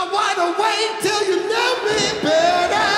I wanna wait till you know me better.